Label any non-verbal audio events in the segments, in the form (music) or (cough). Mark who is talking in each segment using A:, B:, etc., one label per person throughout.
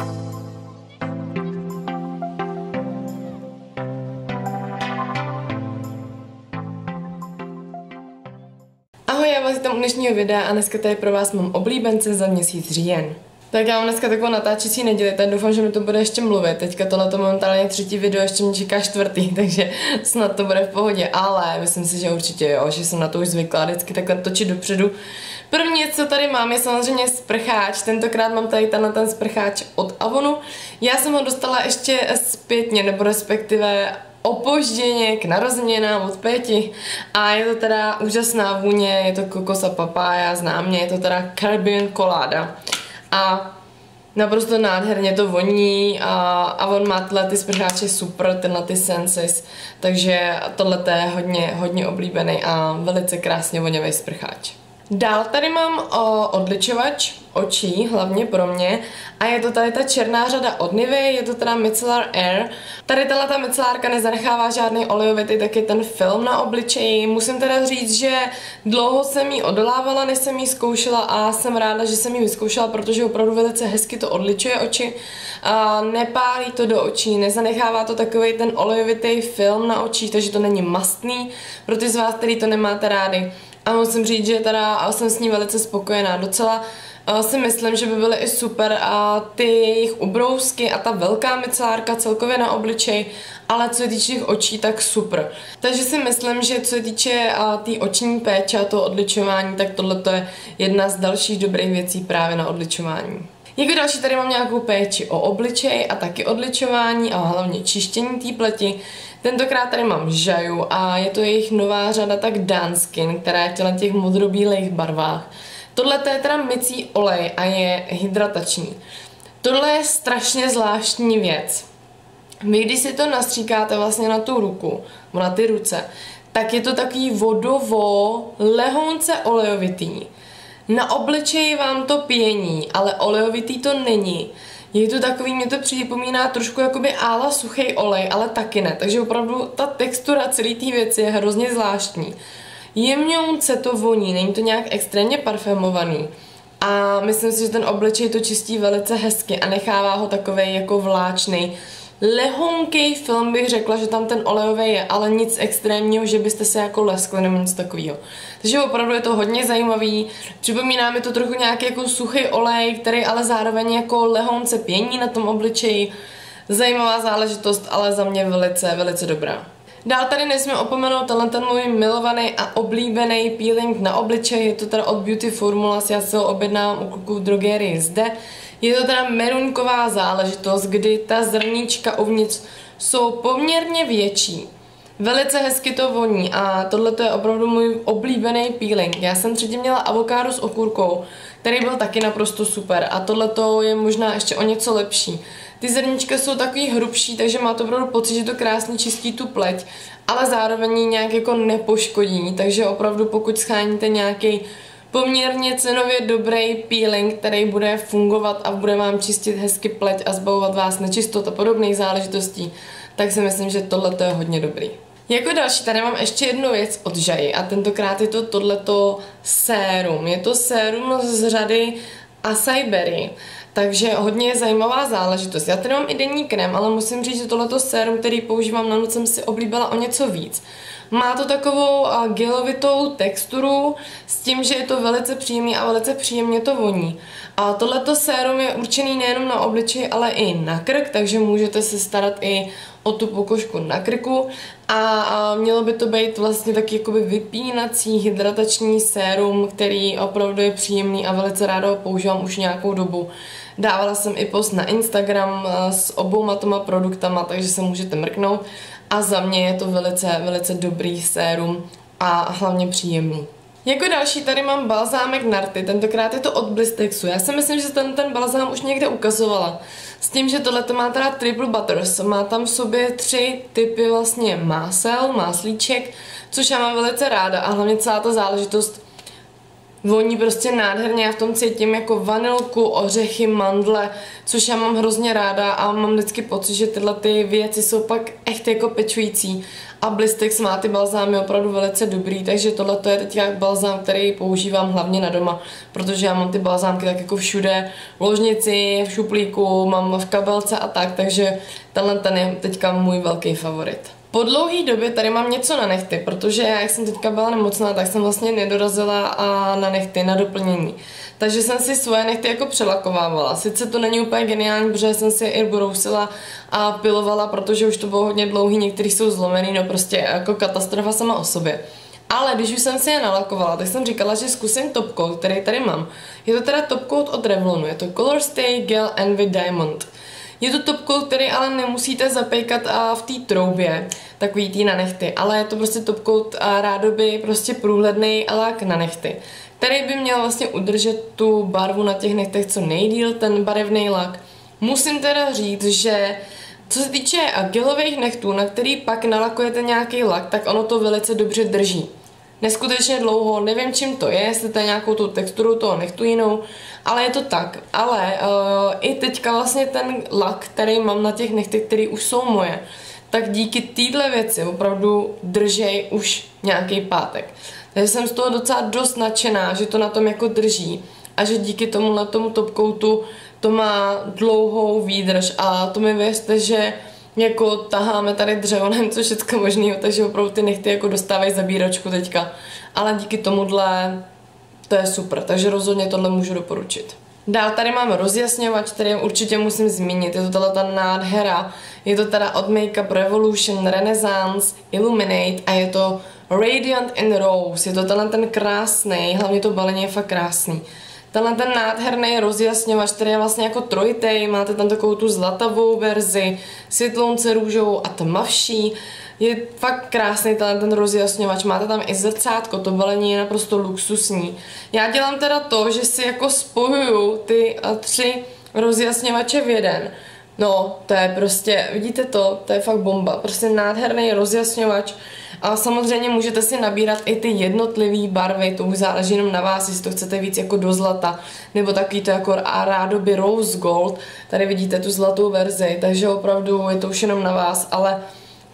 A: Ahoj, já vás vítám u dnešního videa a dneska tady pro vás mám oblíbence za měsíc říjen. Tak já mám dneska takovou natáčecí neděli, tak doufám, že mi to bude ještě mluvit. Teďka tohle to momentálně třetí video, ještě mě čeká čtvrtý, (laughs) takže snad to bude v pohodě, ale myslím si, že určitě jo, že jsem na to už zvyklá vždycky takhle točit dopředu. První, co tady mám, je samozřejmě sprcháč. Tentokrát mám tady tenhle ten sprcháč od Avonu. Já jsem ho dostala ještě zpětně, nebo respektive opožděně k narozeninám od Péti a je to teda úžasná vůně, je to kokos a papája, znám mě, je to teda Caribbean koláda a naprosto nádherně to voní a, a on má tyhle ty sprcháče super, tenhle ty senses, takže tohle je hodně, hodně oblíbený a velice krásně voněvý sprcháč. Dál tady mám o, odličovač očí, hlavně pro mě, a je to tady ta černá řada od Nivy, je to teda Micellar Air. Tady tahle ta micelárka nezanechává žádný olejovitý, tak je ten film na obličeji. Musím teda říct, že dlouho jsem ji odolávala, než jsem ji zkoušela a jsem ráda, že jsem ji vyzkoušela, protože opravdu velice hezky to odličuje oči. A nepálí to do očí, nezanechává to takový ten olejovitý film na očích, takže to není mastný. Pro ty z vás, který to nemáte rádi, a musím říct, že teda jsem s ní velice spokojená. Docela uh, si myslím, že by byly i super a ty jejich ubrousky a ta velká micelárka celkově na obličej, ale co se týče těch očí, tak super. Takže si myslím, že co se týče uh, té tý oční péče a toho odličování, tak tohle je jedna z dalších dobrých věcí právě na odličování. Jako další tady mám nějakou péči o obličej a taky odličování a hlavně čištění té pleti. Tentokrát tady mám Žaju a je to jejich nová řada tak Danskin, která je v těch modrobílejch barvách. Tohle je teda mycí olej a je hydratační. Tohle je strašně zvláštní věc. Vy, když si to nastříkáte vlastně na tu ruku, na ty ruce, tak je to takový vodovo, lehonce olejovitý. Na obličeji vám to pění, ale olejovitý to není. Je to takový, mě to připomíná trošku jakoby ála suchý olej, ale taky ne. Takže opravdu ta textura celé té věci je hrozně zvláštní. Jemňounce to voní, není to nějak extrémně parfémovaný. A myslím si, že ten obličej to čistí velice hezky a nechává ho takový jako vláčný lehonký film bych řekla, že tam ten olejový je, ale nic extrémního, že byste se jako leskli nebo nic takového. Takže opravdu je to hodně zajímavý. Připomíná mi to trochu nějaký jako suchý olej, který ale zároveň jako lehonce pění na tom obličeji. Zajímavá záležitost, ale za mě velice, velice dobrá. Dál tady nesmím opomenout tenhle ten můj milovaný a oblíbený peeling na obličej, je to teda od Beauty Formulas, já se ho objednávám u kluků v drogerii zde. Je to teda merunková záležitost, kdy ta zrníčka uvnitř jsou poměrně větší. Velice hezky to voní a tohle je opravdu můj oblíbený peeling. Já jsem předtím měla avokádo s okurkou, který byl taky naprosto super a tohle je možná ještě o něco lepší. Ty zrnička jsou takový hrubší, takže máte opravdu pocit, že to krásně čistí tu pleť, ale zároveň ji nějak jako nepoškodí, takže opravdu pokud scháníte nějaký poměrně cenově dobrý peeling, který bude fungovat a bude vám čistit hezky pleť a zbavovat vás nečistot a podobných záležitostí, tak si myslím, že tohle je hodně dobrý. Jako další tady mám ještě jednu věc od Žaji a tentokrát je to tohleto sérum. Je to sérum z řady Acai Berry. Takže hodně zajímavá záležitost. Já tady mám i denní krém, ale musím říct, že tohleto sérum, který používám na noc, jsem si oblíbila o něco víc. Má to takovou gelovitou texturu s tím, že je to velice příjemný a velice příjemně to voní. A tohleto sérum je určený nejenom na obličej, ale i na krk, takže můžete se starat i o tu pokožku na krku a, mělo by to být vlastně taky jakoby vypínací hydratační sérum, který opravdu je příjemný a velice ráda ho používám už nějakou dobu. Dávala jsem i post na Instagram s obouma toma produktama, takže se můžete mrknout a za mě je to velice, velice dobrý sérum a hlavně příjemný. Jako další tady mám balzámek Narty, tentokrát je to od Blistexu. Já si myslím, že ten, ten balzám už někde ukazovala. S tím, že tohle to má teda triple butters, má tam v sobě tři typy vlastně másel, máslíček, což já mám velice ráda a hlavně celá ta záležitost Voní prostě nádherně, já v tom cítím jako vanilku, ořechy, mandle, což já mám hrozně ráda a mám vždycky pocit, že tyhle ty věci jsou pak echt jako pečující a Blistex má ty balzámy opravdu velice dobrý, takže tohle je teď balzám, který používám hlavně na doma, protože já mám ty balzámky tak jako všude, v ložnici, v šuplíku, mám v kabelce a tak, takže tenhle ten je teďka můj velký favorit. Po dlouhé době tady mám něco na nechty, protože já, jak jsem teďka byla nemocná, tak jsem vlastně nedorazila a na nechty, na doplnění. Takže jsem si svoje nechty jako přelakovávala. Sice to není úplně geniální, protože jsem si je i brousila a pilovala, protože už to bylo hodně dlouhý, některý jsou zlomený, no prostě jako katastrofa sama o sobě. Ale když už jsem si je nalakovala, tak jsem říkala, že zkusím top coat, který tady mám. Je to teda top coat od Revlonu, je to Color Stay Gel Envy Diamond. Je to top coat, který ale nemusíte zapejkat a v té troubě, takový tý na nechty, ale je to prostě top coat a rádoby prostě průhledný lak na nechty, který by měl vlastně udržet tu barvu na těch nechtech co nejdíl, ten barevný lak. Musím teda říct, že co se týče gelových nechtů, na který pak nalakujete nějaký lak, tak ono to velice dobře drží neskutečně dlouho, nevím čím to je, jestli to je nějakou tu texturu toho nechtu jinou, ale je to tak. Ale uh, i teďka vlastně ten lak, který mám na těch nechtech, který už jsou moje, tak díky téhle věci opravdu držej už nějaký pátek. Takže jsem z toho docela dost nadšená, že to na tom jako drží a že díky tomu na tomu topkoutu to má dlouhou výdrž a to mi věřte, že jako taháme tady dřevo, nevím co všechno možného, takže opravdu ty nechty jako dostávají zabíračku teďka. Ale díky tomuhle to je super, takže rozhodně tohle můžu doporučit. Dál tady máme rozjasňovač, který určitě musím zmínit, je to teda ta nádhera, je to teda od Makeup Revolution, Renaissance, Illuminate a je to Radiant in Rose, je to tenhle ten krásný, hlavně to balení je fakt krásný. Tenhle ten nádherný rozjasňovač, který je vlastně jako trojitej, máte tam takovou tu zlatavou verzi, světlounce růžovou a tmavší. Je fakt krásný tenhle ten rozjasňovač, máte tam i zrcátko, to balení je naprosto luxusní. Já dělám teda to, že si jako spojuju ty tři rozjasňovače v jeden. No, to je prostě, vidíte to, to je fakt bomba. Prostě nádherný rozjasňovač. A samozřejmě můžete si nabírat i ty jednotlivé barvy, to už záleží jenom na vás, jestli to chcete víc jako do zlata, nebo takový to jako a rádoby rose gold. Tady vidíte tu zlatou verzi, takže opravdu je to už jenom na vás, ale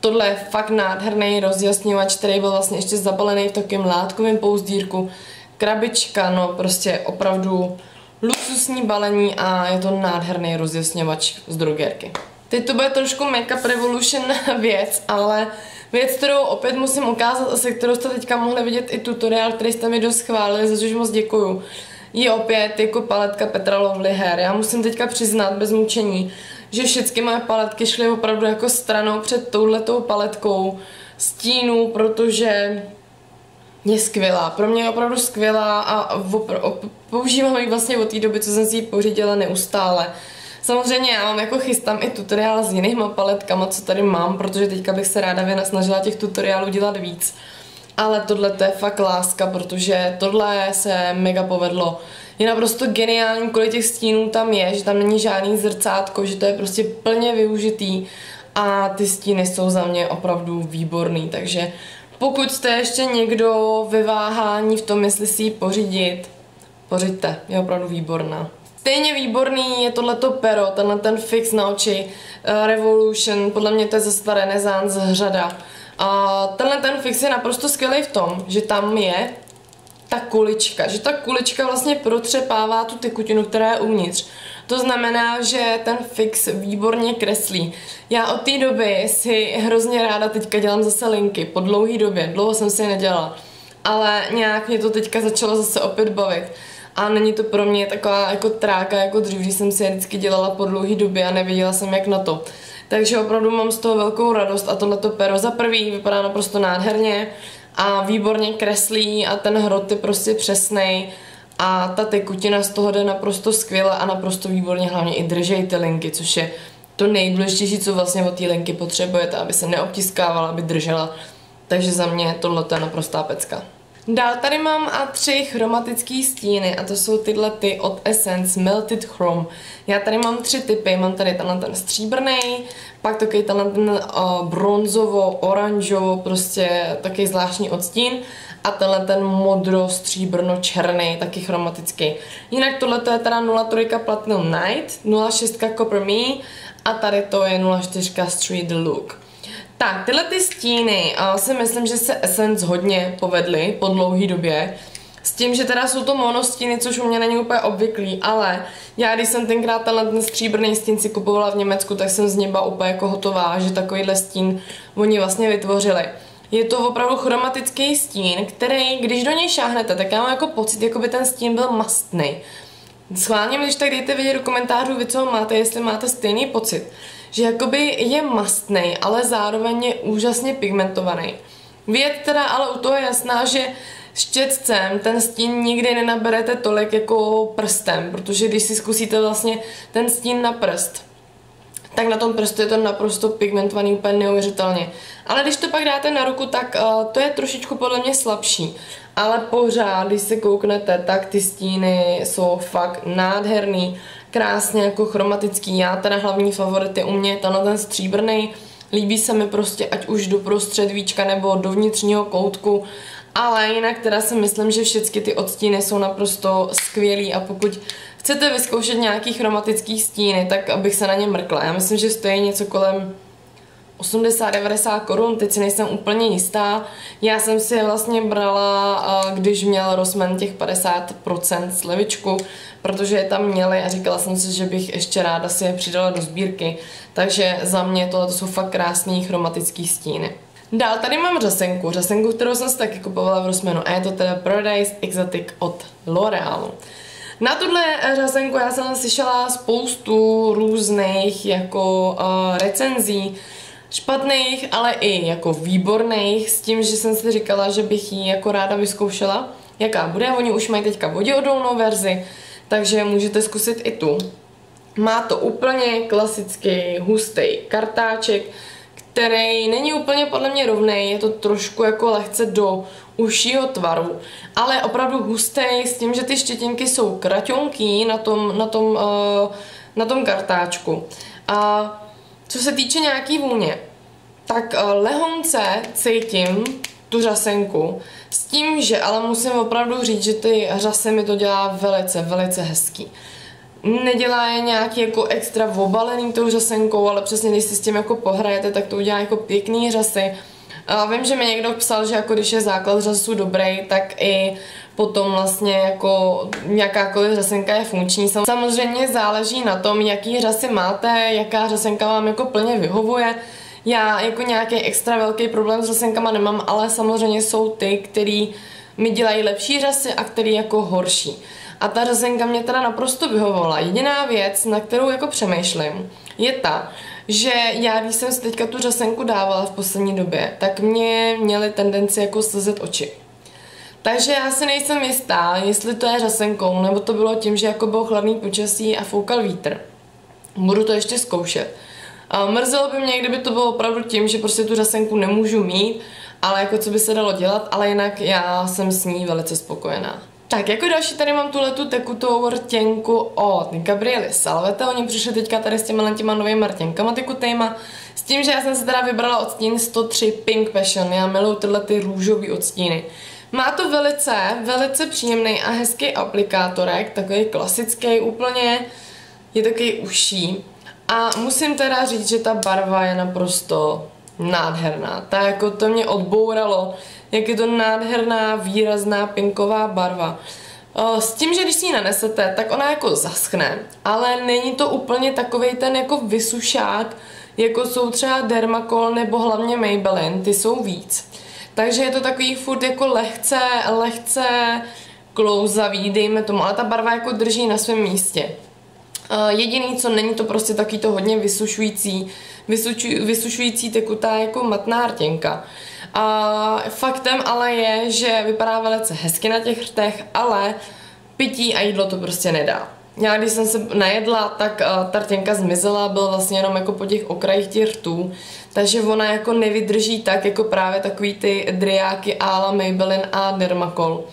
A: tohle je fakt nádherný rozjasňovač, který byl vlastně ještě zabalený v takovém látkovém pouzdírku. Krabička, no prostě opravdu luxusní balení a je to nádherný rozjasňovač z drogerky. Teď to bude trošku Makeup Revolution (laughs) věc, ale věc, kterou opět musím ukázat a se kterou jste teďka mohli vidět i tutoriál, který jste mi dost chválili, za což moc děkuju. Je opět jako paletka Petra Lovely Hair. Já musím teďka přiznat bez mučení, že všechny moje paletky šly opravdu jako stranou před touhletou paletkou stínů, protože je skvělá. Pro mě je opravdu skvělá a opr- používám ji vlastně od té doby, co jsem si ji pořídila neustále. Samozřejmě já mám jako chystám i tutoriál s jinýma paletkama, co tady mám, protože teďka bych se ráda snažila těch tutoriálů dělat víc. Ale tohle to je fakt láska, protože tohle se mega povedlo. Je naprosto geniální, kolik těch stínů tam je, že tam není žádný zrcátko, že to je prostě plně využitý a ty stíny jsou za mě opravdu výborný, takže pokud jste ještě někdo ve váhání v tom, jestli si ji pořídit, pořiďte, je opravdu výborná. Stejně výborný je tohleto pero, tenhle ten fix na oči, uh, Revolution, podle mě to je zase ta Renaissance řada. A tenhle ten fix je naprosto skvělý v tom, že tam je ta kulička, že ta kulička vlastně protřepává tu tekutinu, která je uvnitř. To znamená, že ten fix výborně kreslí. Já od té doby si hrozně ráda teďka dělám zase linky, po dlouhé době, dlouho jsem si je nedělala. Ale nějak mě to teďka začalo zase opět bavit. A není to pro mě taková jako tráka jako dřív, když jsem si je vždycky dělala po dlouhé době a nevěděla jsem jak na to. Takže opravdu mám z toho velkou radost a tohleto pero za prvý vypadá naprosto nádherně a výborně kreslí a ten hrot je prostě přesnej a ta tekutina z toho jde naprosto skvěle a naprosto výborně, hlavně i držej ty linky, což je to nejdůležitější, co vlastně od té linky potřebujete, aby se neobtiskávala, aby držela. Takže za mě tohle je naprostá pecka. Dál tady mám a tři chromatické stíny a to jsou tyhle ty od Essence Melted Chrome. Já tady mám tři typy, mám tady tenhle ten stříbrný, pak takový tenhle ten uh, bronzovo, oranžovo, prostě takový zvláštní odstín a tenhle ten modro stříbrno černý, taky chromatický. Jinak tohle je teda 03 Platinum Night, 06 Copper Me a tady to je 04 Street Look. Tak, tyhle ty stíny uh, si myslím, že se Essence hodně povedly po dlouhé době. S tím, že teda jsou to monostíny, což u mě není úplně obvyklý, ale já když jsem tenkrát tenhle ten stříbrný stín si kupovala v Německu, tak jsem z něba úplně jako hotová, že takovýhle stín oni vlastně vytvořili. Je to opravdu chromatický stín, který, když do něj šáhnete, tak já mám jako pocit, jako by ten stín byl mastný. Schválně když tak dejte vědět do komentářů, vy co máte, jestli máte stejný pocit. Že jakoby je mastný, ale zároveň je úžasně pigmentovaný. Věc teda ale u toho je jasná, že štětcem ten stín nikdy nenaberete tolik jako prstem, protože když si zkusíte vlastně ten stín na prst, tak na tom prstu je to naprosto pigmentovaný úplně neuvěřitelně. Ale když to pak dáte na ruku, tak uh, to je trošičku podle mě slabší. Ale pořád, když se kouknete, tak ty stíny jsou fakt nádherný, krásně jako chromatický. Já teda hlavní favorit je u mě tenhle ten stříbrný. Líbí se mi prostě ať už do prostřed víčka nebo do vnitřního koutku. Ale jinak teda si myslím, že všechny ty odstíny jsou naprosto skvělý a pokud chcete vyzkoušet nějaký chromatický stíny, tak abych se na ně mrkla. Já myslím, že stojí něco kolem 80-90 korun, teď si nejsem úplně jistá. Já jsem si je vlastně brala, když měl Rosman těch 50% slevičku, protože je tam měli a říkala jsem si, že bych ještě ráda si je přidala do sbírky. Takže za mě tohle to jsou fakt krásný chromatický stíny. Dál tady mám řasenku, řasenku, kterou jsem si taky kupovala v Rosmanu a je to teda Paradise Exotic od L'Orealu. Na tuhle řasenku já jsem slyšela spoustu různých jako uh, recenzí, špatných, ale i jako výborných, s tím, že jsem si říkala, že bych ji jako ráda vyzkoušela, jaká bude. Oni už mají teďka voděodolnou verzi, takže můžete zkusit i tu. Má to úplně klasický hustý kartáček, který není úplně podle mě rovný, je to trošku jako lehce do užšího tvaru, ale opravdu hustý s tím, že ty štětinky jsou kratonký na tom, na tom, uh, na tom kartáčku. A co se týče nějaký vůně, tak uh, lehonce cítím tu řasenku, s tím, že ale musím opravdu říct, že ty řasy mi to dělá velice, velice hezký nedělá je nějaký jako extra obalený tou řasenkou, ale přesně když si s tím jako pohrajete, tak to udělá jako pěkný řasy. A vím, že mi někdo psal, že jako když je základ řasu dobrý, tak i potom vlastně jako nějakákoliv řasenka je funkční. Samozřejmě záleží na tom, jaký řasy máte, jaká řasenka vám jako plně vyhovuje. Já jako nějaký extra velký problém s řasenkama nemám, ale samozřejmě jsou ty, který mi dělají lepší řasy a který jako horší. A ta řazenka mě teda naprosto vyhovovala. Jediná věc, na kterou jako přemýšlím, je ta, že já, když jsem si teďka tu řasenku dávala v poslední době, tak mě měly tendenci jako slzet oči. Takže já si nejsem jistá, jestli to je řasenkou, nebo to bylo tím, že jako bylo chladný počasí a foukal vítr. Budu to ještě zkoušet. Mrzelo by mě, kdyby to bylo opravdu tím, že prostě tu řasenku nemůžu mít, ale jako co by se dalo dělat, ale jinak já jsem s ní velice spokojená. Tak jako další tady mám tuhle tu tekutou rtěnku od Gabriely Salvete. Oni přišli teďka tady s těma těma novými rtěnkama tekutejma. S tím, že já jsem se teda vybrala odstín 103 Pink Passion. Já miluji tyhle ty růžový odstíny. Má to velice, velice příjemný a hezký aplikátorek, takový klasický úplně, je takový uší. A musím teda říct, že ta barva je naprosto nádherná. Ta jako to mě odbouralo, jak je to nádherná, výrazná pinková barva. S tím, že když si ji nanesete, tak ona jako zaschne, ale není to úplně takový ten jako vysušák, jako jsou třeba Dermacol nebo hlavně Maybelline, ty jsou víc. Takže je to takový furt jako lehce, lehce klouzavý, dejme tomu, ale ta barva jako drží na svém místě. Uh, jediný, co není to prostě taky to hodně vysušující, vysuču, vysušující tekutá jako matná rtěnka. A faktem ale je, že vypadá velice hezky na těch rtech, ale pití a jídlo to prostě nedá. Já když jsem se najedla, tak uh, ta rtěnka zmizela, byla vlastně jenom jako po těch okrajích těch rtů, takže ona jako nevydrží tak jako právě takový ty driáky Ala Maybelline a Dermacol.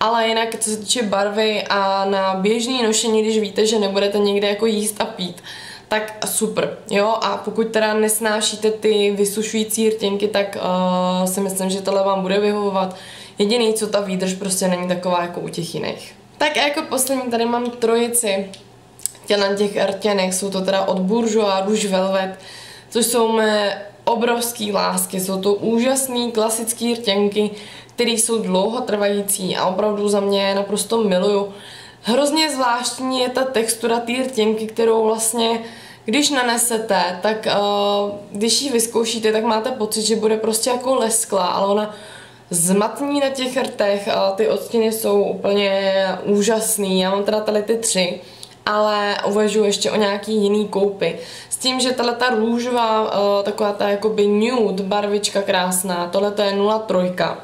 A: Ale jinak, co se týče barvy a na běžný nošení, když víte, že nebudete někde jako jíst a pít, tak super, jo, a pokud teda nesnášíte ty vysušující rtěnky, tak uh, si myslím, že tohle vám bude vyhovovat. Jediný, co ta výdrž prostě není taková jako u těch jiných. Tak a jako poslední tady mám trojici tělen těch rtěnek, jsou to teda od Bourjois Rouge Velvet, což jsou mé obrovský lásky, jsou to úžasné klasické rtěnky, které jsou dlouhotrvající a opravdu za mě naprosto miluju. Hrozně zvláštní je ta textura té rtěnky, kterou vlastně když nanesete, tak uh, když ji vyzkoušíte, tak máte pocit, že bude prostě jako lesklá, ale ona zmatní na těch rtech ty odstíny jsou úplně úžasný. Já mám teda tady ty tři, ale uvažuji ještě o nějaký jiný koupy. S tím, že tahle ta růžová, uh, taková ta jakoby nude barvička krásná, tohle to je 0,3.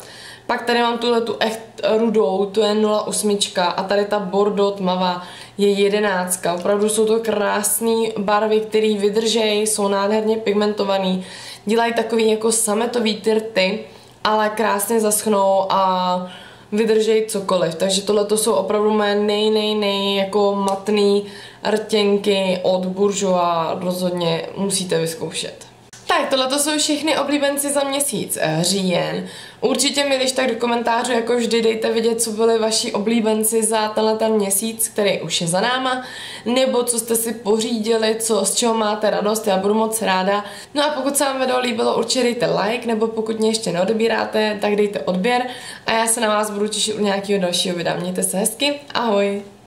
A: Pak tady mám tuhle tu echt rudou, to je 0,8 a tady ta bordeaux tmavá je 11. Opravdu jsou to krásné barvy, které vydržejí, jsou nádherně pigmentovaný, dělají takový jako sametový tyrty, ale krásně zaschnou a vydržejí cokoliv. Takže tohle to jsou opravdu mé nej, nej, nej jako matný rtěnky od Bourjois. Rozhodně musíte vyzkoušet. Tak, tohle to jsou všechny oblíbenci za měsíc eh, říjen. Určitě mi když tak do komentářů jako vždy dejte vědět, co byli vaši oblíbenci za tenhle ten měsíc, který už je za náma, nebo co jste si pořídili, co, z čeho máte radost, já budu moc ráda. No a pokud se vám video líbilo, určitě dejte like, nebo pokud mě ještě neodebíráte, tak dejte odběr a já se na vás budu těšit u nějakého dalšího videa. Mějte se hezky, ahoj!